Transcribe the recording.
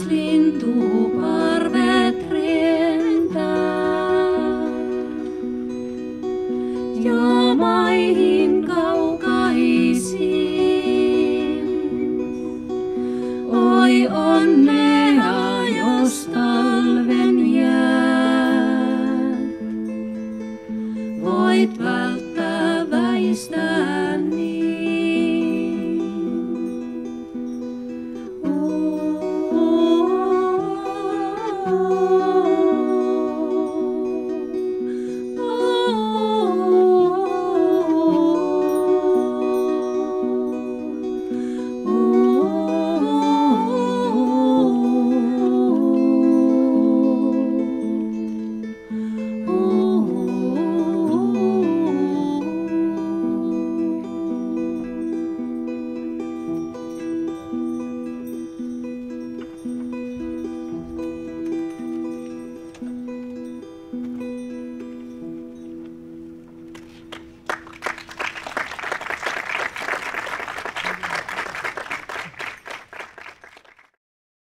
lindo Pai.